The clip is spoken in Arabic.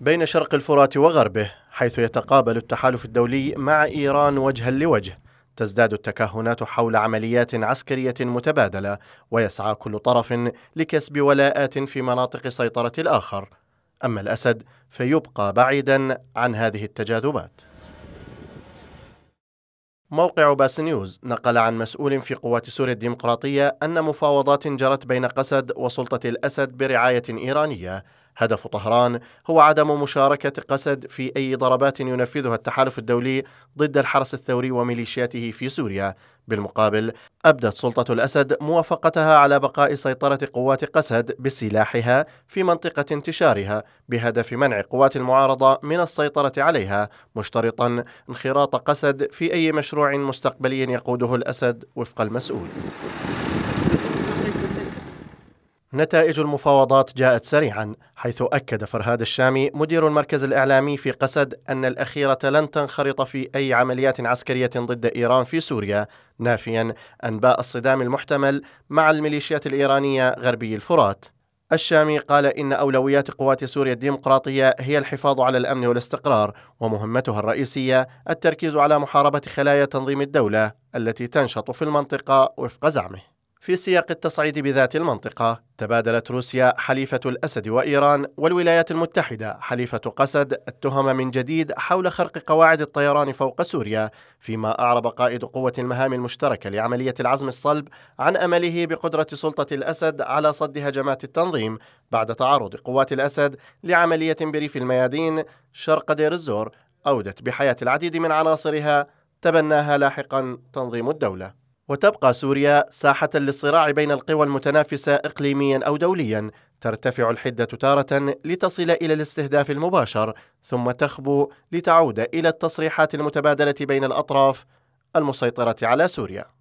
بين شرق الفرات وغربه حيث يتقابل التحالف الدولي مع إيران وجها لوجه. تزداد التكهنات حول عمليات عسكرية متبادلة ويسعى كل طرف لكسب ولاءات في مناطق سيطرة الآخر. أما الأسد فيبقى بعيدا عن هذه التجاذبات. موقع باس نيوز نقل عن مسؤول في قوات سوريا الديمقراطية أن مفاوضات جرت بين قسد وسلطة الأسد برعاية إيرانية. هدف طهران هو عدم مشاركة قسد في أي ضربات ينفذها التحالف الدولي ضد الحرس الثوري وميليشياته في سوريا. بالمقابل أبدت سلطة الأسد موافقتها على بقاء سيطرة قوات قسد بسلاحها في منطقة انتشارها بهدف منع قوات المعارضة من السيطرة عليها مشترطا انخراط قسد في أي مشروع مستقبلي يقوده الأسد وفق المسؤول. نتائج المفاوضات جاءت سريعا حيث أكد فرهاد الشامي مدير المركز الإعلامي في قسد أن الأخيرة لن تنخرط في أي عمليات عسكرية ضد إيران في سوريا نافيا أنباء الصدام المحتمل مع الميليشيات الإيرانية غربي الفرات. الشامي قال إن أولويات قوات سوريا الديمقراطية هي الحفاظ على الأمن والاستقرار ومهمتها الرئيسية التركيز على محاربة خلايا تنظيم الدولة التي تنشط في المنطقة وفق زعمه. في سياق التصعيد بذات المنطقة تبادلت روسيا حليفة الأسد وإيران والولايات المتحدة حليفة قسد التهم من جديد حول خرق قواعد الطيران فوق سوريا فيما أعرب قائد قوة المهام المشتركة لعملية العزم الصلب عن أمله بقدرة سلطة الأسد على صد هجمات التنظيم بعد تعرض قوات الأسد لعملية بريف الميادين شرق دير الزور أودت بحياة العديد من عناصرها تبناها لاحقا تنظيم الدولة. وتبقى سوريا ساحة للصراع بين القوى المتنافسة إقليميا أو دوليا. ترتفع الحدة تارة لتصل إلى الاستهداف المباشر ثم تخبو لتعود إلى التصريحات المتبادلة بين الأطراف المسيطرة على سوريا.